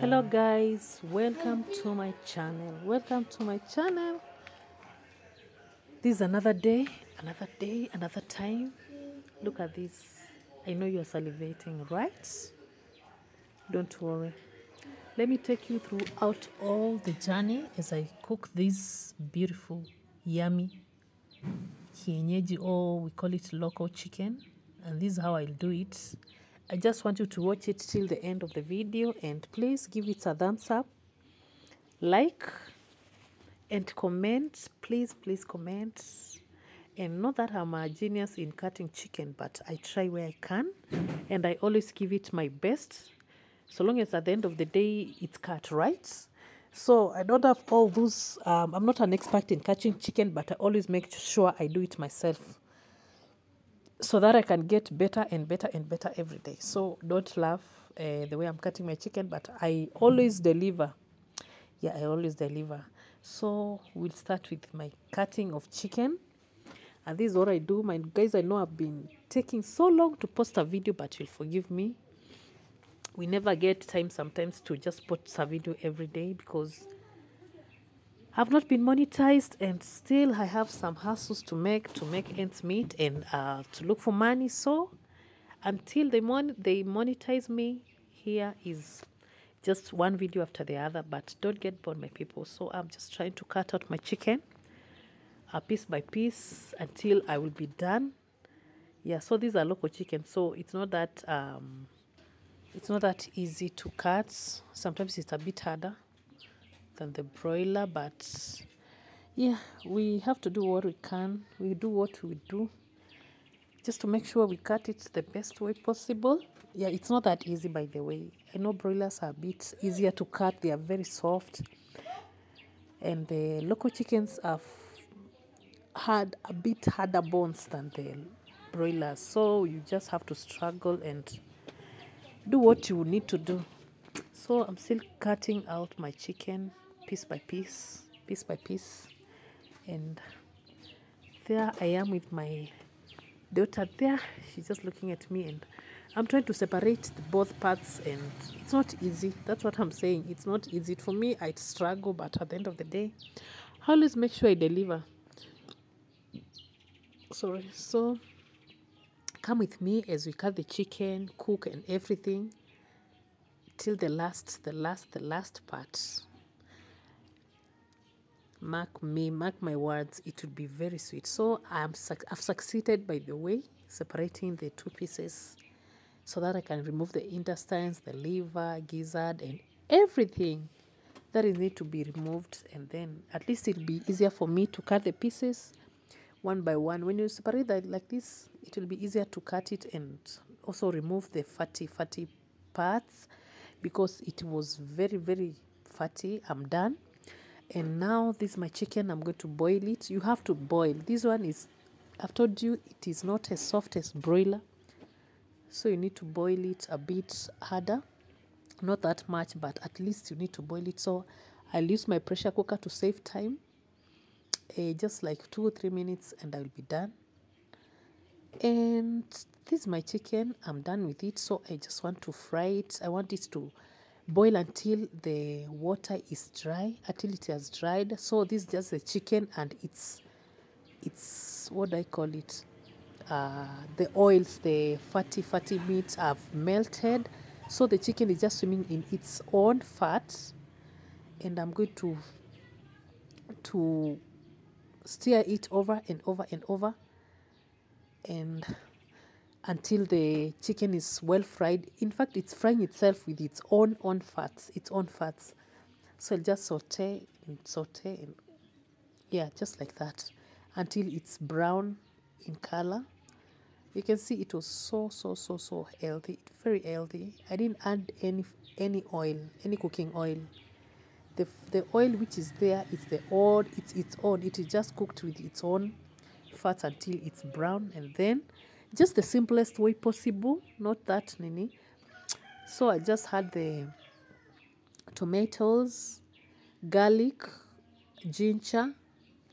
hello guys. Welcome to my channel. Welcome to my channel. This is another day another day another time. Look at this. I know you are salivating right? Don't worry. Let me take you throughout all the journey as i cook this beautiful yummy kienyeji or we call it local chicken. And this is how i'll do it I just want you to watch it till the end of the video and please give it a thumbs up, like, and comment. Please, please comment. And not that I'm a genius in cutting chicken, but I try where I can and I always give it my best. So long as at the end of the day it's cut right. So I don't have all those, um, I'm not an expert in cutting chicken, but I always make sure I do it myself so that I can get better and better and better every day. So don't laugh uh, the way I'm cutting my chicken, but I always deliver. Yeah, I always deliver. So we'll start with my cutting of chicken. And this is what I do. My guys, I know I've been taking so long to post a video, but you'll forgive me. We never get time sometimes to just post a video every day because have not been monetized and still I have some hustles to make to make ends meet and uh, to look for money. So until they mon- they monetize me, here is just one video after the other. But don't get bored, my people. So I'm just trying to cut out my chicken, uh, piece by piece, until I will be done. Yeah. So these are local chicken. So it's not that um, it's not that easy to cut. Sometimes it's a bit harder than the broiler but yeah we have to do what we can. We do what we do just to make sure we cut it the best way possible. Yeah it's not that easy by the way. I know broilers are a bit easier to cut. They are very soft. And the local chickens have had a bit harder bones than the broilers. So you just have to struggle and do what you need to do. So i'm still cutting out my chicken piece by piece, piece by piece. And there I am with my daughter there. She's just looking at me and I'm trying to separate both parts and it's not easy. That's what I'm saying. It's not easy. For me, I struggle, but at the end of the day, I always make sure I deliver. Sorry. So come with me as we cut the chicken, cook and everything till the last, the last, the last part mark me mark my words it will be very sweet. So i'm i've succeeded by the way separating the two pieces so that i can remove the intestines the liver gizzard and everything that is need to be removed. And then at least it'll be easier for me to cut the pieces one by one. When you separate that like this it will be easier to cut it and also remove the fatty fatty parts because it was very very fatty. I'm done and now this is my chicken i'm going to boil it. You have to boil. This one is i've told you it is not as soft as broiler. So you need to boil it a bit harder. Not that much but at least you need to boil it. So i'll use my pressure cooker to save time uh, just like two or three minutes and i'll be done. And this is my chicken. I'm done with it. So i just want to fry it. I want it to boil until the water is dry until it has dried. So this is just the chicken and it's it's what do i call it? Uh, the oils the fatty fatty meats have melted. So the chicken is just swimming in its own fat. And i'm going to to stir it over and over and over. And until the chicken is well fried. In fact, it's frying itself with its own own fats, its own fats. So I'll just saute and saute and yeah, just like that until it's brown in color. You can see it was so so so so healthy, very healthy. I didn't add any any oil, any cooking oil. The the oil which is there is the old, it's its own. It is just cooked with its own fats until it's brown and then just the simplest way possible not that nini so i just had the tomatoes garlic ginger.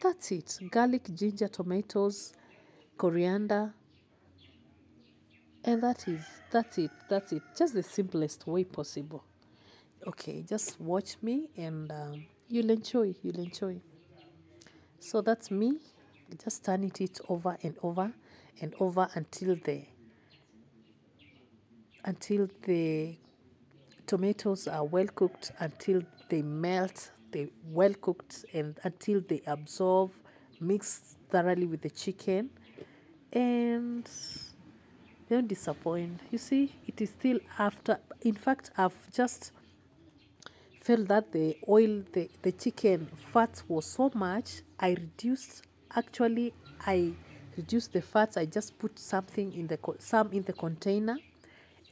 That's it. Garlic ginger tomatoes coriander. And that is that's it that's it. Just the simplest way possible. Okay just watch me and um, you'll enjoy you'll enjoy. So that's me. Just turning it over and over and over until the until the tomatoes are well cooked until they melt they well cooked and until they absorb mix thoroughly with the chicken. And don't disappoint. You see it is still after in fact i've just felt that the oil the, the chicken fat was so much i reduced actually i reduced the fats i just put something in the some in the container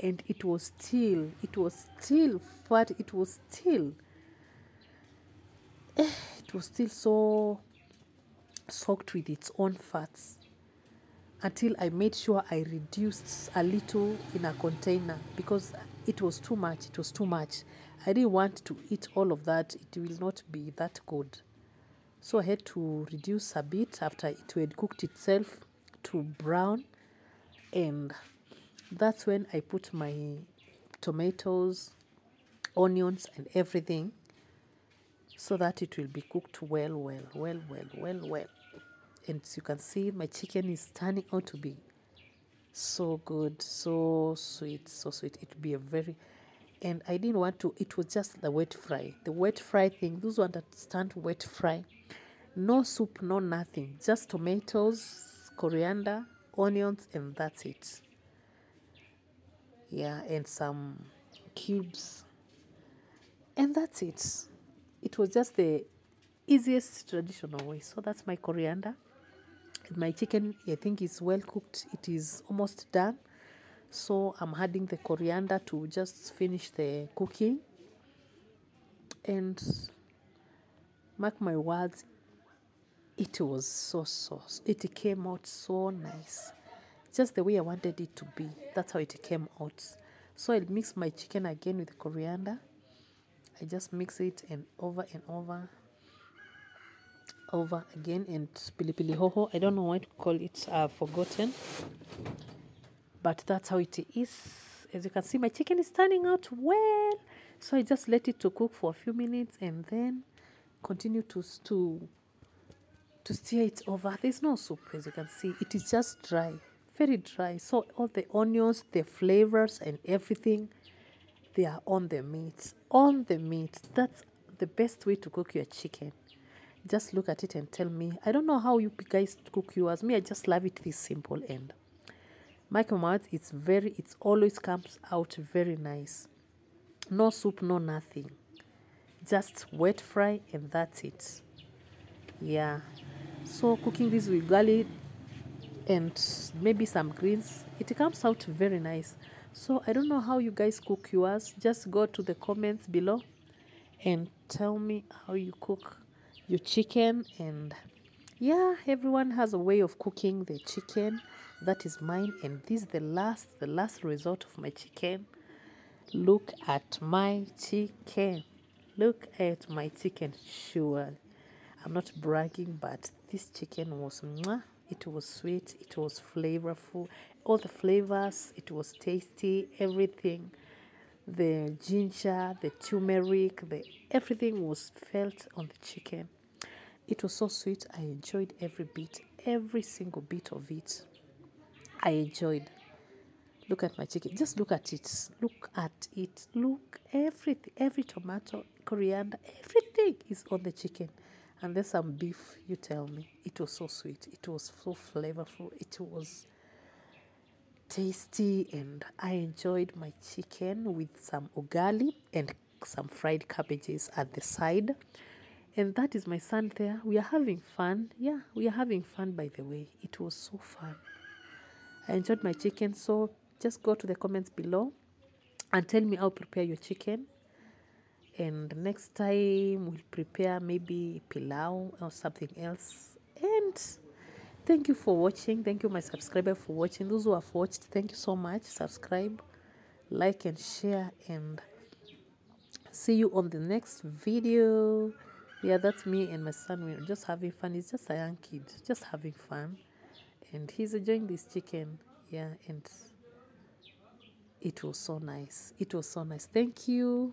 and it was still it was still fat it was still eh, it was still so soaked with its own fats until I made sure I reduced a little in a container because it was too much. It was too much. I didn't want to eat all of that. It will not be that good. So I had to reduce a bit after it had cooked itself to brown. And that's when I put my tomatoes, onions, and everything so that it will be cooked well, well, well, well, well, well. And you can see my chicken is turning out to be so good so sweet so sweet. It will be a very and i didn't want to it was just the wet fry. The wet fry thing those who understand wet fry no soup no nothing. Just tomatoes coriander onions and that's it. Yeah and some cubes. And that's it. It was just the easiest traditional way. So that's my coriander my chicken. I think is well cooked. It is almost done. So i'm adding the coriander to just finish the cooking and mark my words it was so sauce it came out so nice. Just the way i wanted it to be that's how it came out. So i mix my chicken again with coriander. I just mix it and over and over. Over again and pilipili hoho. I don't know what to call it i've forgotten. But that's how it is. As you can see my chicken is turning out well. So i just let it to cook for a few minutes and then continue to to to stir it over there's no soup as you can see it is just dry very dry so all the onions the flavors and everything they are on the meat on the meat that's the best way to cook your chicken just look at it and tell me. I don't know how you guys cook yours. Me, I just love it this simple and my mouth it's very it always comes out very nice. No soup, no nothing. Just wet fry and that's it. Yeah. So cooking this with garlic and maybe some greens, it comes out very nice. So I don't know how you guys cook yours. Just go to the comments below and tell me how you cook your chicken. And yeah everyone has a way of cooking the chicken. That is mine. And this is the last the last result of my chicken. Look at my chicken. Look at my chicken. Sure i'm not bragging but this chicken was mwah, it was sweet it was flavorful all the flavors it was tasty everything the ginger, the turmeric, the everything was felt on the chicken. It was so sweet. I enjoyed every bit, every single bit of it. I enjoyed. Look at my chicken. Just look at it. Look at it. Look everything, every tomato, coriander, everything is on the chicken. And there's some beef, you tell me. It was so sweet. It was so flavorful. It was tasty and I enjoyed my chicken with some ugali and some fried cabbages at the side. And that is my son there. We are having fun. Yeah, we are having fun by the way. It was so fun. I enjoyed my chicken. So just go to the comments below and tell me how to prepare your chicken. And next time we'll prepare maybe pilau or something else. And thank you for watching. Thank you my subscriber for watching. Those who have watched thank you so much. Subscribe like and share and see you on the next video. Yeah that's me and my son. We're just having fun. He's just a young kid just having fun. And he's enjoying this chicken. Yeah and it was so nice. It was so nice. Thank you